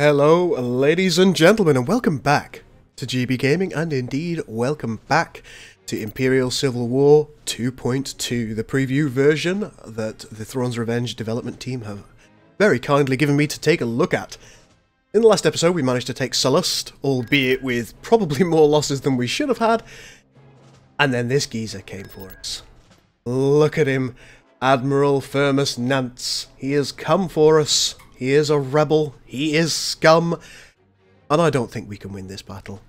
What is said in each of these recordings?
Hello, ladies and gentlemen, and welcome back to GB Gaming, and indeed, welcome back to Imperial Civil War 2.2, the preview version that the Thrawn's Revenge development team have very kindly given me to take a look at. In the last episode, we managed to take Sullust, albeit with probably more losses than we should have had, and then this geezer came for us. Look at him, Admiral Firmus Nance. He has come for us. He is a rebel. He is scum. And I don't think we can win this battle.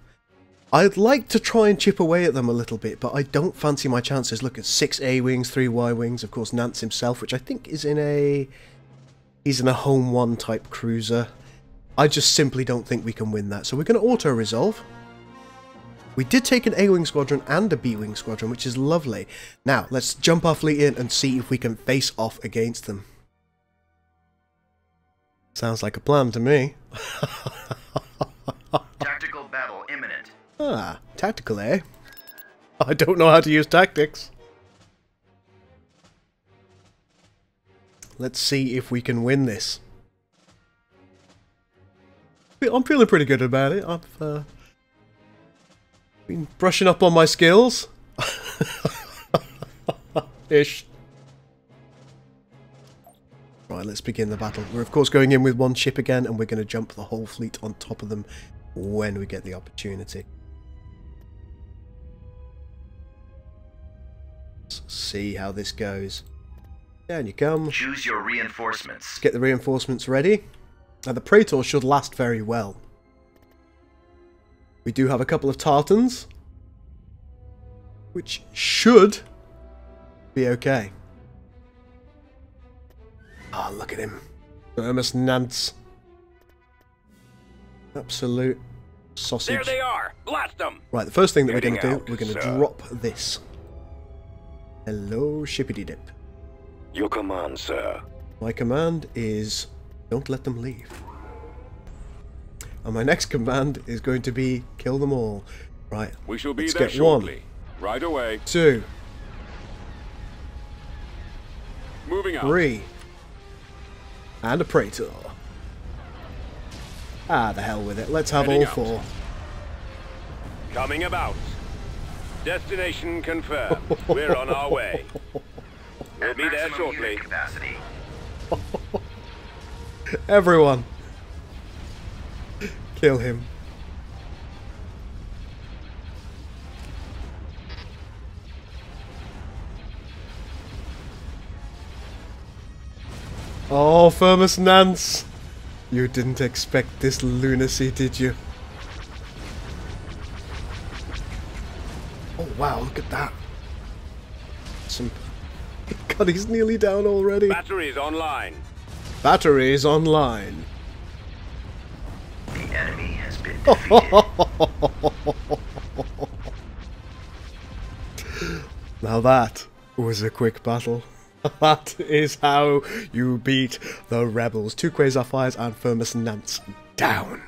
I'd like to try and chip away at them a little bit, but I don't fancy my chances. Look at six A-wings, three Y-wings, of course Nance himself, which I think is in a... He's in a Home 1 type cruiser. I just simply don't think we can win that. So we're going to auto-resolve. We did take an A-wing squadron and a B-wing squadron, which is lovely. Now, let's jump our fleet in and see if we can face off against them. Sounds like a plan to me. Tactical battle imminent. Ah, tactical, eh? I don't know how to use tactics. Let's see if we can win this. I'm feeling pretty good about it. I've uh, been brushing up on my skills. Ish. Right, let's begin the battle. We're of course going in with one ship again, and we're going to jump the whole fleet on top of them when we get the opportunity. Let's see how this goes. Down you come. Choose your reinforcements. Get the reinforcements ready. Now the Praetor should last very well. We do have a couple of Tartans, which should be okay. Ah, oh, look at him. Firmus Nance. Absolute sausage. There they are! Blast them! Right, the first thing that Heading we're going to do, we're going to sir. drop this. Hello, shippity dip. Your command, sir. My command is don't let them leave. And my next command is going to be kill them all. Right, We shall be Let's there get one. shortly. Right away. two, Moving out. three, and a Praetor. Ah, the hell with it. Let's have Heading all out. four. Coming about. Destination confirmed. We're on our way. We'll be there shortly. Everyone. Kill him. Oh, Firmus Nance. You didn't expect this lunacy, did you? Oh, wow, look at that. Some... God, he's nearly down already. Batteries online. Batteries online. The enemy has been defeated. Now that was a quick battle. That is how you beat the rebels. Two Quasar Fires and Firmus Nance down.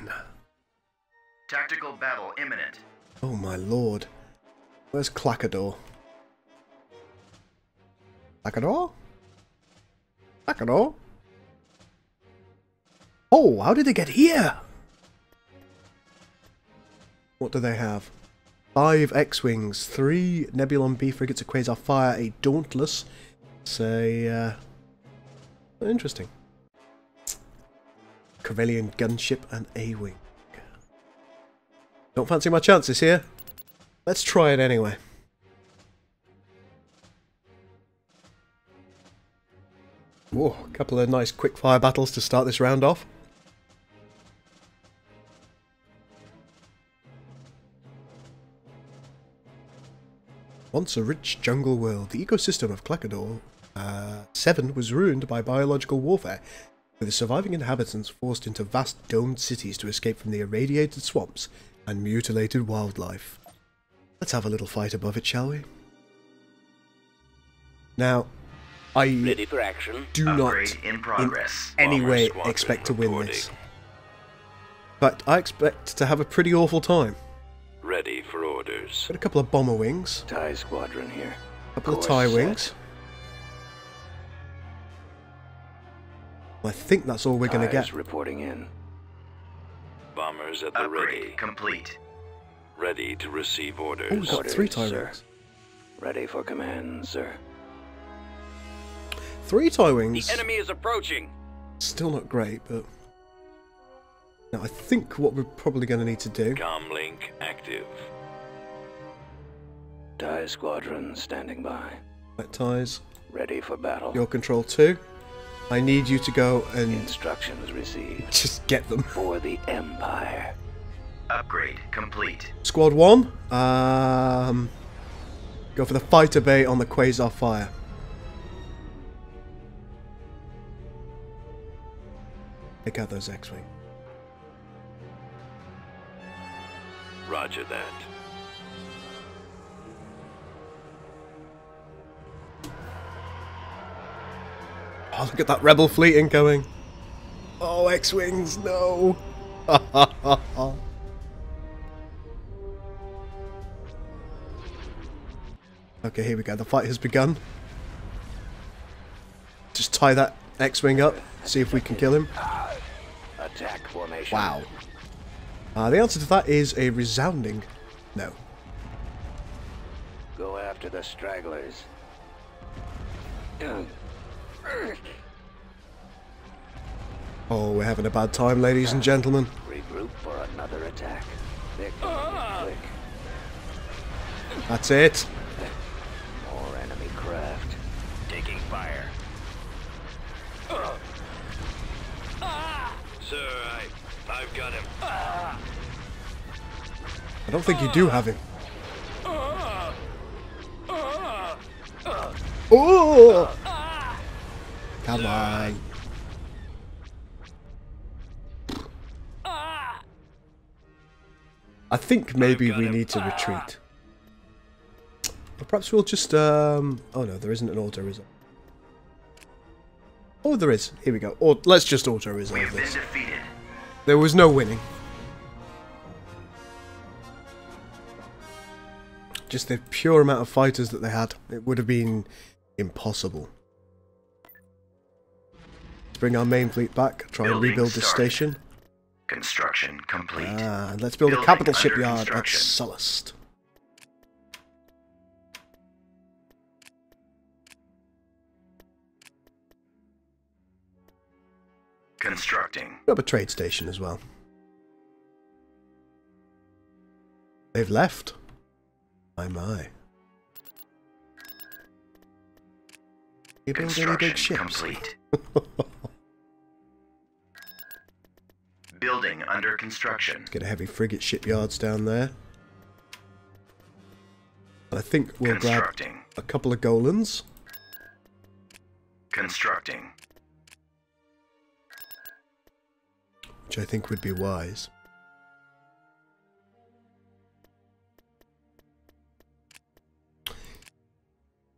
Tactical battle imminent. Oh my lord. Where's Clackador? Clackador? Clackador? Oh, how did they get here? What do they have? Five X-Wings, three Nebulon B frigates, a Quasar Fire, a Dauntless. Say, uh, interesting. Corellian gunship and A-Wing. Don't fancy my chances here. Let's try it anyway. Whoa, a couple of nice quick fire battles to start this round off. Once a rich jungle world, the ecosystem of Clackador uh, 7 was ruined by biological warfare, with the surviving inhabitants forced into vast domed cities to escape from the irradiated swamps and mutilated wildlife. Let's have a little fight above it, shall we? Now, I Ready for action. do not Upgrade in progress. in any Bomber way expect to win reporting. this. But I expect to have a pretty awful time. Ready for orders. Got a couple of bomber wings, TIE squadron here. a couple of Course tie set. I think that's all we're going to get. reporting in. bombers at the Upgrade ready. complete. Ready to receive orders. Oh, orders. we've got Orders, three sir. Tyrants. Ready for command, sir. Three tie The wings. enemy is approaching. Still not great, but. Now, I think what we're probably going to need to do. Comlink active. TIE squadron standing by. Right, ties. Ready for battle. Your control two. I need you to go and Instructions received. just get them. For the Empire. Upgrade complete. Squad one. Um. Go for the fighter bay on the quasar fire. Take out those X-wing. Roger that. Oh, look at that rebel fleet incoming. Oh, X-wings, no. okay, here we go. The fight has begun. Just tie that X-wing up. See if we can kill him. Attack formation. Wow. Uh, the answer to that is a resounding no. Go after the stragglers. Ugh. Oh, we're having a bad time, ladies and gentlemen. Regroup for another attack. They're quick. That's it. More enemy craft. Taking fire. Sir, I, I've got him. I don't think you do have him. Ah. Ah. Ah. Oh! Come on. I think maybe we need to retreat. Or perhaps we'll just, um... Oh no, there isn't an auto-resolve. Oh, there is. Here we go. Or, let's just auto-resolve have been this. defeated. There was no winning. Just the pure amount of fighters that they had. It would have been impossible. Bring our main fleet back, try and Building rebuild this started. station. Construction complete. Ah, let's build a capital shipyard at. Sullust. Constructing. Have a trade station as well. They've left. My my. You build any big ships? complete. Building under construction. Get a heavy frigate shipyards down there. And I think we'll grab a couple of Golans. Constructing. which I think would be wise.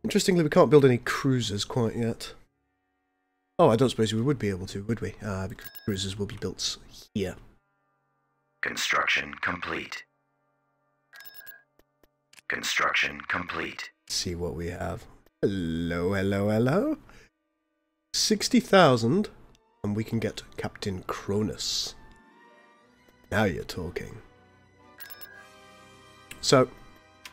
Interestingly, we can't build any cruisers quite yet. Oh, I don't suppose we would be able to, would we? Uh, because cruisers will be built here. Construction complete. Construction complete. Let's see what we have. Hello, hello, hello. 60,000, and we can get Captain Cronus. Now you're talking. So,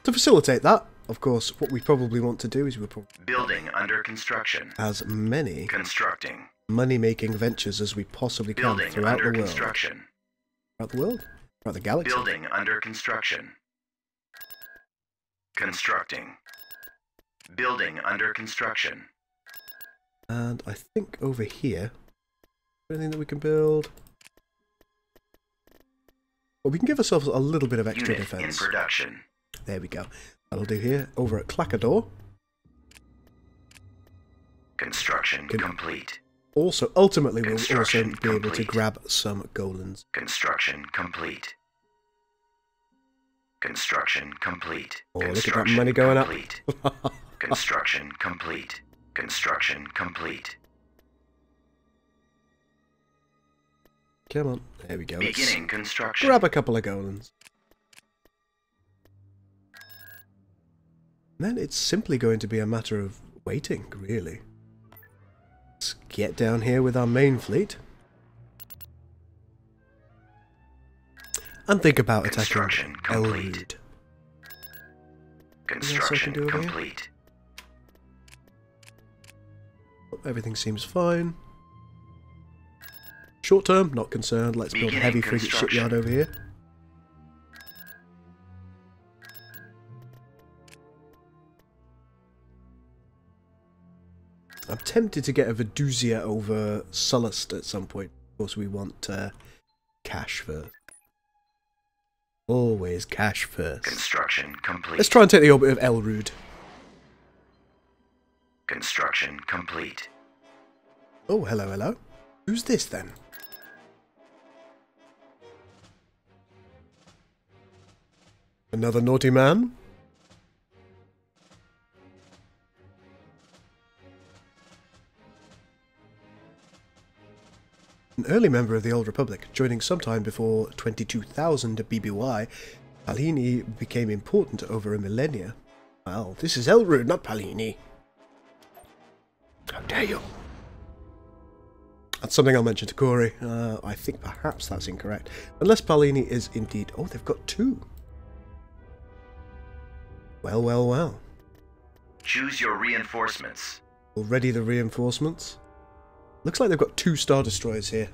to facilitate that, of course, what we probably want to do is we'll probably Building under construction. as many Constructing. money-making ventures as we possibly can Building throughout the world. Throughout the world? Throughout the galaxy? Building under construction. Constructing. Building under construction. And I think over here, anything that we can build? Well, we can give ourselves a little bit of extra Unit in defense. production. There we go. That'll do here. Over at Clackador. Construction Good. complete. Also, ultimately, we'll also Construction be able to grab some Golans. Construction complete. Construction complete. Oh, look at that Construction money going up. complete. Construction complete. Construction complete. Come on. There we go. Let's Beginning construction. grab a couple of Golans. Then it's simply going to be a matter of waiting, really. Let's get down here with our main fleet. and think about attacking Construction complete. Elrood. Construction do over here? complete. Oh, everything seems fine. Short term, not concerned. Let's build a heavy frigate shipyard over here. Tempted to get a Veduzia over Sullust at some point. Of course, we want uh, cash first. Always cash first. Construction complete. Let's try and take the orbit of Elrood. Construction complete. Oh, hello, hello. Who's this then? Another naughty man? An early member of the Old Republic, joining sometime before 22,000 BBY, Palini became important over a millennia. Well, this is Elrood, not Palini. How dare you! That's something I'll mention to Corey. Uh, I think perhaps that's incorrect. Unless Palini is indeed... Oh, they've got two. Well, well, well. Choose your reinforcements. Already the reinforcements. Looks like they've got two Star Destroyers here.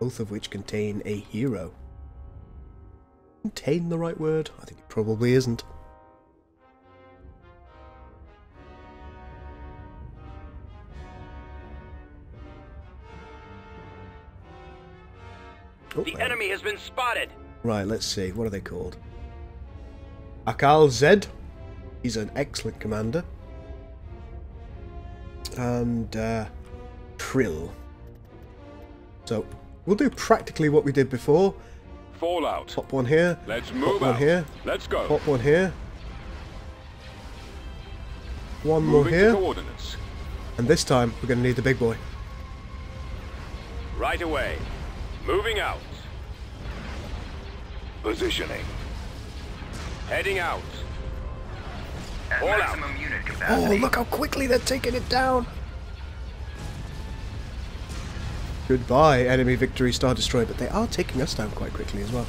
Both of which contain a hero. Contain the right word? I think it probably isn't. Oh, The wait. enemy has been spotted. Right, let's see. What are they called? Akal Zed. He's an excellent commander. And uh, Prill. So we'll do practically what we did before. Fallout. Pop one here. Let's Pop move one out. here. Let's go. Pop one here. One more Moving to here. coordinates. And this time we're going to need the big boy. Right away. Moving out. Positioning. Heading out. At All out. maximum unit Oh, look how quickly they're taking it down. Goodbye, enemy victory Star Destroyer, but they are taking us down quite quickly as well.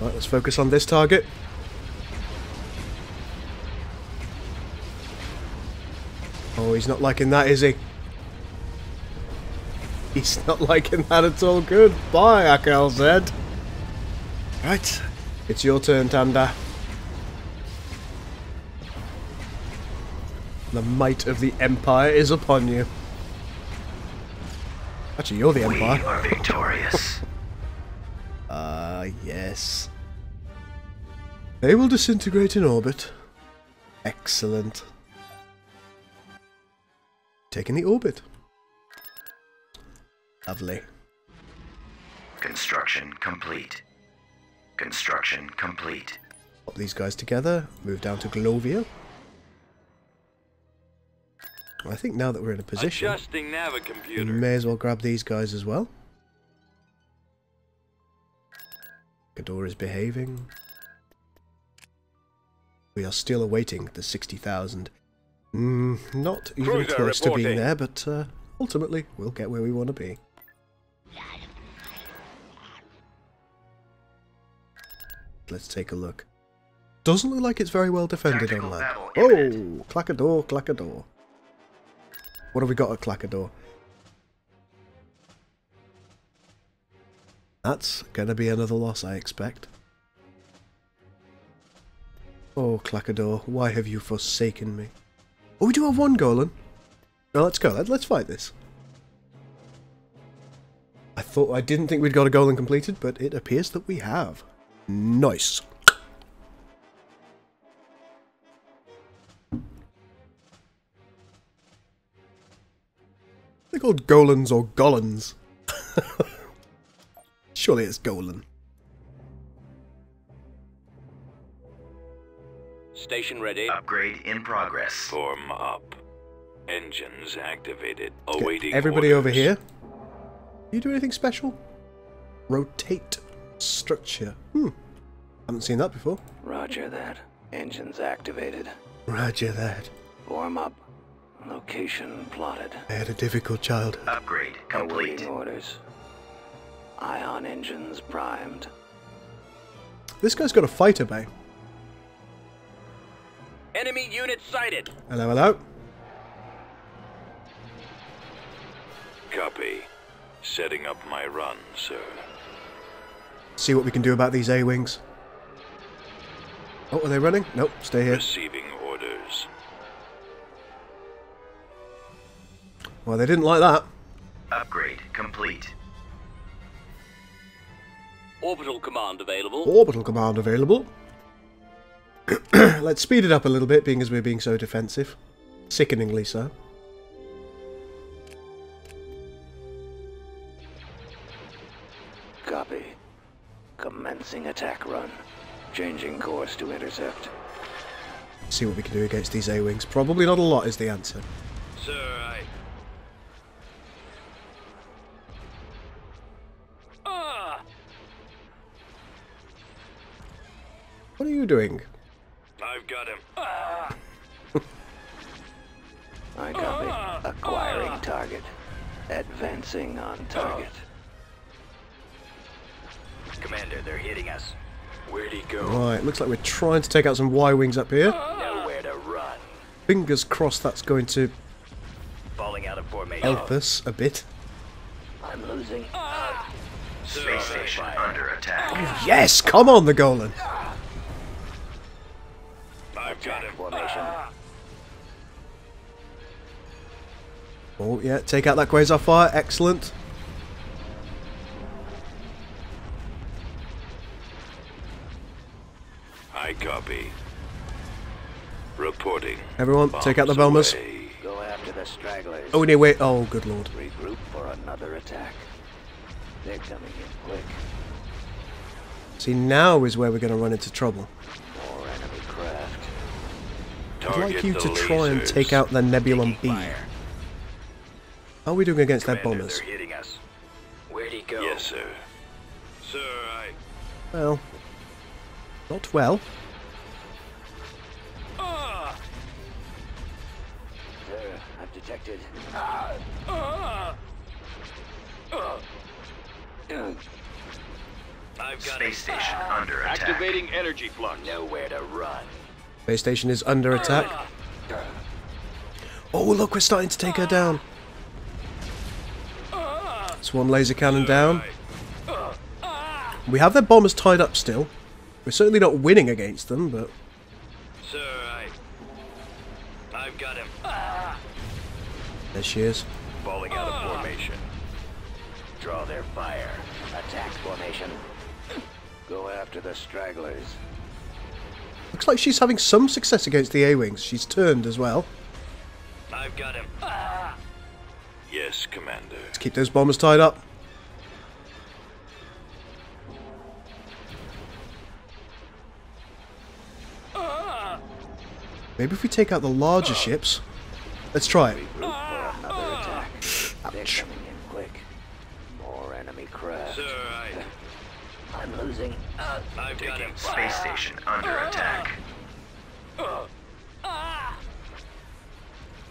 Right, let's focus on this target. Oh, he's not liking that, is he? He's not liking that at all. Goodbye, Akel Zed. Right, it's your turn, Tanda. The might of the Empire is upon you. Actually, you're the Empire. We are victorious. Ah, yes. They will disintegrate in orbit. Excellent. Taking the orbit. Lovely. Construction complete. Construction complete. Pop these guys together. Move down to Glovia. I think now that we're in a position, Adjusting we may as well grab these guys as well. Gador is behaving. We are still awaiting the 60,000. Mm, not even Cruiser close to being there, but uh, ultimately we'll get where we want to be. Let's take a look. Doesn't look like it's very well defended Tactical on land. battle Oh, imminent. Clackador, Clackador. What have we got at Clackador? That's gonna be another loss, I expect. Oh, Clackador, why have you forsaken me? Oh, we do have one Golan. Now let's go. Let, let's fight this. I thought I didn't think we'd got a Golan completed, but it appears that we have. Nice. They're called Golans or Golans. Surely it's Golan. Station ready. Upgrade in progress. Form up. Engines activated. Get Awaiting everybody over here. You do anything special? Rotate structure. Hmm. Haven't seen that before. Roger that. Engines activated. Roger that. Warm up. Location plotted. I had a difficult childhood. Upgrade complete. Awaiting orders. Ion engines primed. This guy's got a fighter bay. Enemy unit sighted. Hello, hello. Copy. Setting up my run, sir. See what we can do about these A-wings. Oh, are they running? Nope, stay here. Receiving orders. Well, they didn't like that. Upgrade complete. Orbital command available. Orbital command available. Let's speed it up a little bit, being as we're being so defensive. Sickeningly so. Copy. Commencing attack run. Changing course to intercept. See what we can do against these A-wings. Probably not a lot is the answer. Sir, doing? I've got him. I copy. Acquiring target. Advancing on target. Commander, they're hitting us. Where'd he go? Right, looks like we're trying to take out some Y-wings up here. Nowhere to run. Fingers crossed that's going to Falling out of formation. help us a bit. I'm losing. Ah! Space station under attack. Oh, Yes, come on, the Golan. Oh, yeah, take out that Quasar fire. Excellent. I copy. Reporting. Everyone, take out the bombers. away. Go after the stragglers. Oh, no, wait. Oh, good lord. Regroup for another attack. They're coming in quick. See, now is where we're going to run into trouble. More enemy craft. I'd like you the to try and take out the Nebulon B. Fire. How are we doing against their Commander, bombers? they're hitting us. Where'd he go? Yes, sir. Sir, I. Well, not well. Ah! Sir, I've detected. Ah! Ah! I've got Space station under attack. Activating energy flux. Nowhere to run. Base station is under attack. Oh, look, we're starting to take her down. That's one laser cannon down. We have their bombers tied up still. We're certainly not winning against them, but Sir, I. I've got him. there she is. Falling out of formation. Draw their fire. Attack formation. Go after the stragglers. Looks like she's having some success against the A-Wings. She's turned as well. I've got him. Yes, Commander. Let's keep those bombers tied up. Maybe if we take out the larger ships. Let's try it. Another ah. attack. Ouch. coming in quick. More enemy craft. Sir, I. I'm losing. I've got him. Space station under ah. attack. Uh, ah.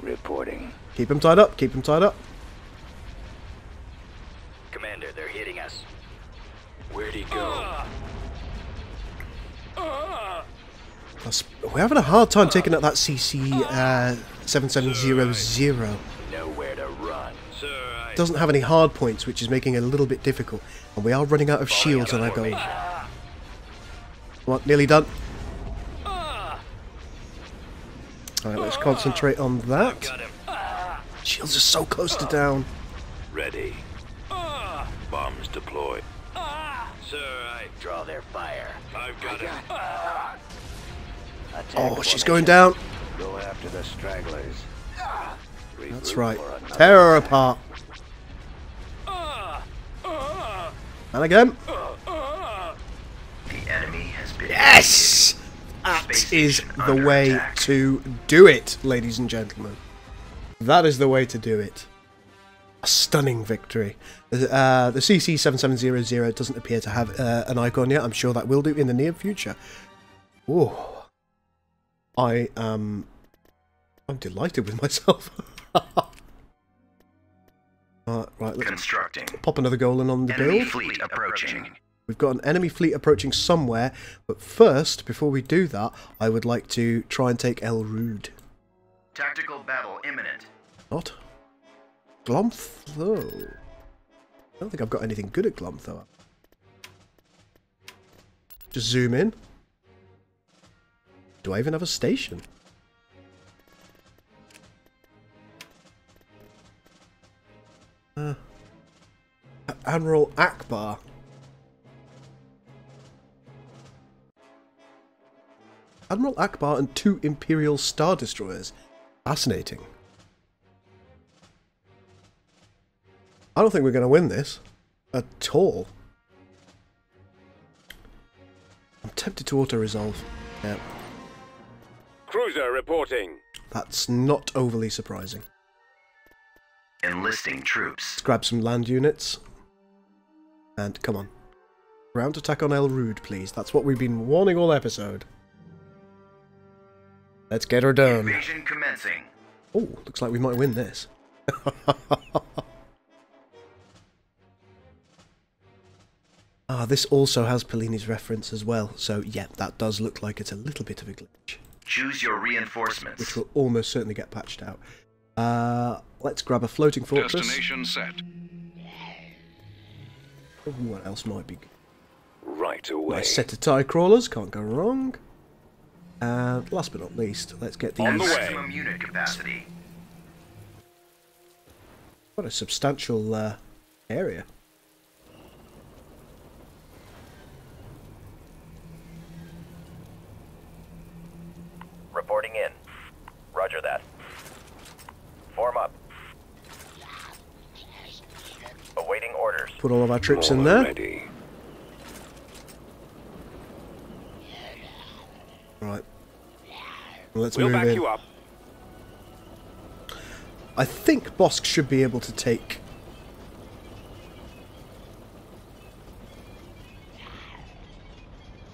Reporting. Keep them tied up. Keep them tied up. We're having a hard time taking out that CC uh, 7700. Nowhere to run. Doesn't have any hard points, which is making it a little bit difficult. And we are running out of shields on our goal. What? Nearly done. Ah. Alright, let's concentrate on that. Shields are so close to down. Ready. Ah. Bombs deployed. Ah. Sir, I. Draw their fire. I've got him. Attack Oh, she's going down. Go after the stragglers. That's right. Tear her apart. And again. The enemy has been Yes! That Space is station the way attack. to do it, ladies and gentlemen. That is the way to do it. A stunning victory. Uh, the CC7700 doesn't appear to have uh, an icon yet. I'm sure that will do in the near future. Oh, I am. I'm delighted with myself. Uh, right, let's constructing. Pop another Golan on the Enemy build. fleet approaching. We've got an enemy fleet approaching somewhere, but first, before we do that, I would like to try and take Elrood. Tactical battle imminent. Not Glomth, though. I don't think I've got anything good at Glomth, though. Just zoom in. Do I even have a station? Uh, Admiral Ackbar. Admiral Ackbar and two Imperial Star Destroyers. Fascinating. I don't think we're going to win this. At all. I'm tempted to auto-resolve. Yeah, Cruiser reporting. that's not overly surprising. Enlisting troops. Let's grab some land units. And come on. Ground attack on Elrood, please. That's what we've been warning all episode. Let's get her done. Invasion commencing. Oh, looks like we might win this. ah, this also has Pellini's reference as well, so yeah, that does look like it's a little bit of a glitch, Choose your reinforcements. which will almost certainly get patched out. Uh, let's grab a floating fortress. Destination set. What else might be good? Right away. Nice set of tie crawlers, can't go wrong. And last but not least, let's get these. On the way. Maximum unit capacity. What a substantial uh, area. Reporting in. Roger that. Form up. Awaiting orders. Put all of our troops in there. Ready. Right. Let's We'll move back in. you up. I think Bosk should be able to take.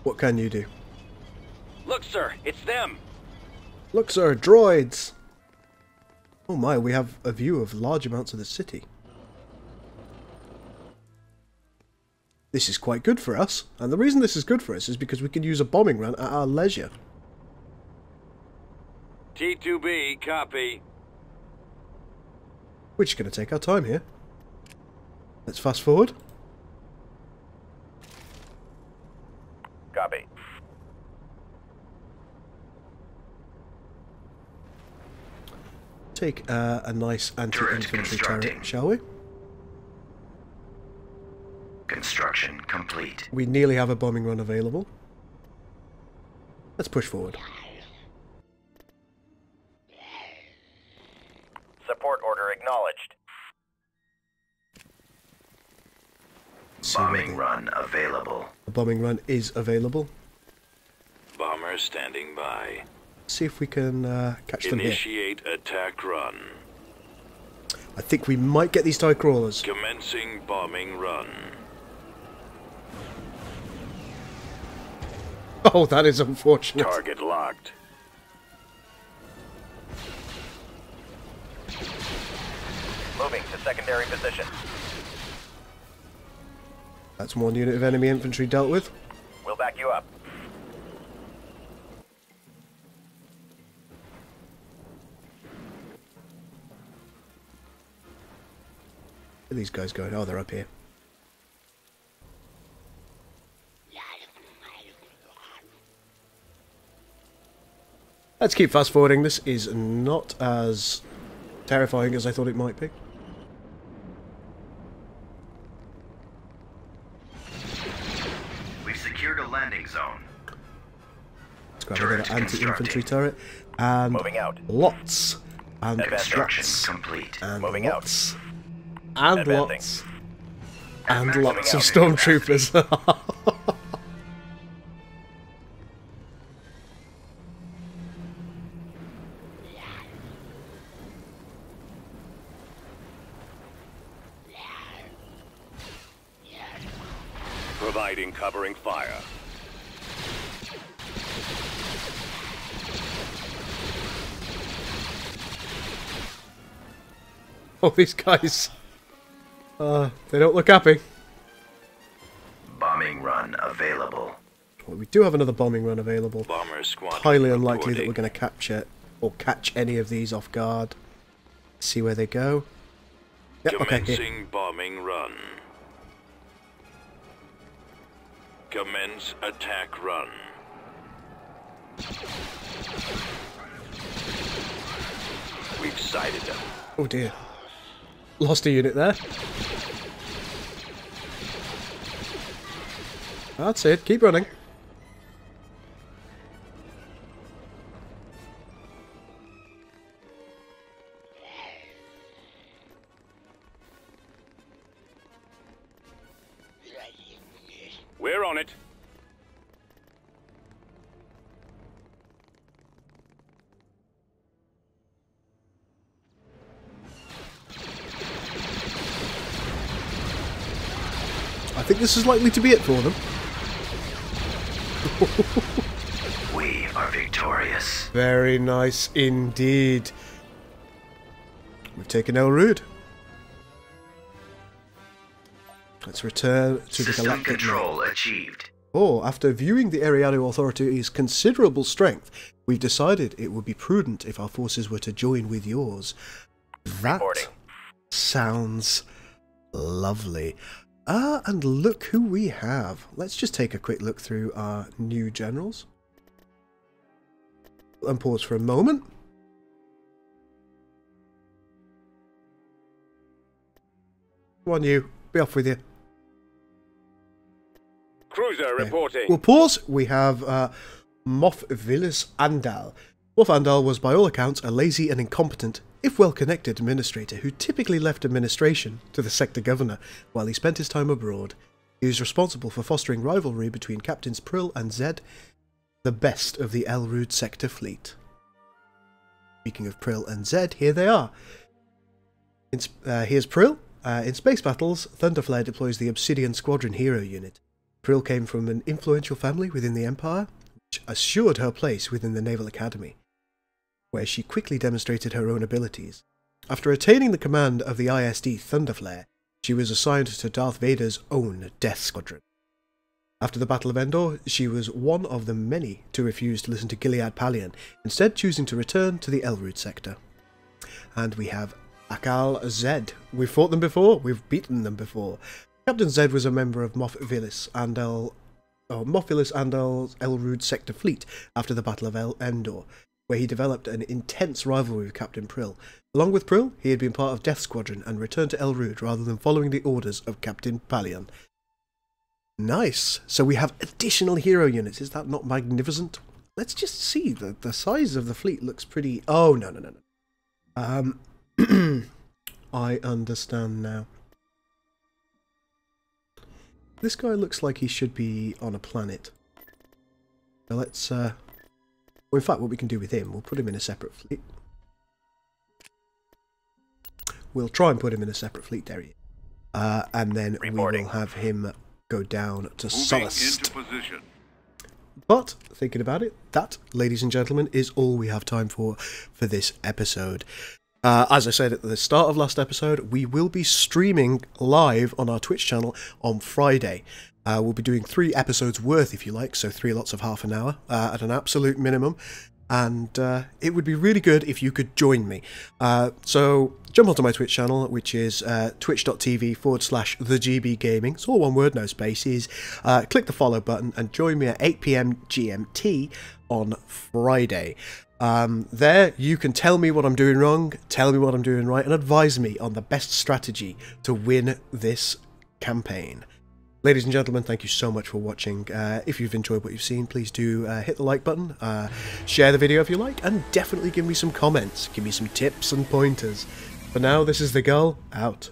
What can you do? Look, sir, it's them. Look, sir, droids! Oh my, we have a view of large amounts of the city. This is quite good for us, and the reason this is good for us is because we can use a bombing run at our leisure. T2B, copy. We're just going to take our time here. Let's fast forward. Copy. Take uh, a nice anti-infantry constructing. turret, shall we? Construction complete. We nearly have a bombing run available. Let's push forward. Support order acknowledged. Bombing run available. A bombing run is available. Bomber standing by. See if we can uh, catch them here. Initiate attack run. I think we might get these tie crawlers. Commencing bombing run. Oh, that is unfortunate. Target locked. Moving to secondary position. That's one unit of enemy infantry dealt with. We'll back you up. Where are these guys going? Oh, they're up here. Let's keep fast forwarding. This is not as terrifying as I thought it might be. We've secured a landing zone. Let's grab Turret another anti-infantry turret. And Moving out. lots. And Construction lots. complete. And Moving out. And lots. And lots of stormtroopers. Providing covering fire. oh, these guys. Uh, they don't look happy. Bombing run available. Well, we do have another bombing run available. Bomber squadron. Highly unlikely that we're going to capture or catch any of these off guard. See where they go. Yep, okay, here. Bombing run. Commence attack run. We've sighted them. Oh dear. Lost a unit there. That's it. Keep running. We're on it. I think this is likely to be it for them. We are victorious. Very nice indeed. We've taken El. Let's return to the System Galactic Map. control achieved. Or, after viewing the Eriadu Authority's considerable strength, we've decided it would be prudent if our forces were to join with yours. That Reporting. sounds lovely. Ah, and look who we have. Let's just take a quick look through our new generals. And pause for a moment. Come on, you. Be off with you. Cruiser Okay. reporting. We'll pause. We have uh, Moff Villis Andal. Moff Andal was, by all accounts, a lazy and incompetent, if well connected administrator who typically left administration to the sector governor while he spent his time abroad. He was responsible for fostering rivalry between Captains Prill and Zed, the best of the Elrood sector fleet. Speaking of Prill and Zed, here they are. In, uh, here's Prill. Uh, in space battles, Thunderflare deploys the Obsidian Squadron Hero unit. Prill came from an influential family within the Empire, which assured her place within the Naval Academy, where she quickly demonstrated her own abilities. After attaining the command of the ISD Thunderflare, she was assigned to Darth Vader's own Death Squadron. After the Battle of Endor, she was one of the many to refuse to listen to Gilad Pellaeon, instead choosing to return to the Elrood sector. And we have Akal Zed. We've fought them before, we've beaten them before. Captain Zed was a member of Moff Villis and El, oh, Moff Villis and Elrood sector fleet after the Battle of El Endor, where he developed an intense rivalry with Captain Prill. Along with Prill, he had been part of Death Squadron and returned to Elrood rather than following the orders of Captain Pellaeon. Nice. So we have additional hero units. Is that not magnificent? Let's just see. The, the size of the fleet looks pretty... Oh, no, no, no, no. Um, I understand now. This guy looks like he should be on a planet. Let's... Uh, well, in fact, what we can do with him, we'll put him in a separate fleet. We'll try and put him in a separate fleet area. Uh, and then Reporting. we will have him go down to Sullust. But thinking about it, that, ladies and gentlemen, is all we have time for for this episode. Uh, as I said at the start of last episode, we will be streaming live on our Twitch channel on Friday. Uh, we'll be doing three episodes worth, if you like, so three lots of half an hour uh, at an absolute minimum. And uh, it would be really good if you could join me. Uh, so jump onto my Twitch channel, which is uh, twitch.tv forward slash the GB Gaming. It's all one word, no spaces. Uh, click the follow button and join me at 8 pm GMT on Friday. Um, there, you can tell me what I'm doing wrong, tell me what I'm doing right, and advise me on the best strategy to win this campaign. Ladies and gentlemen, thank you so much for watching. Uh, if you've enjoyed what you've seen, please do uh, hit the like button, uh, share the video if you like, and definitely give me some comments. Give me some tips and pointers. For now, this is the Gul, out.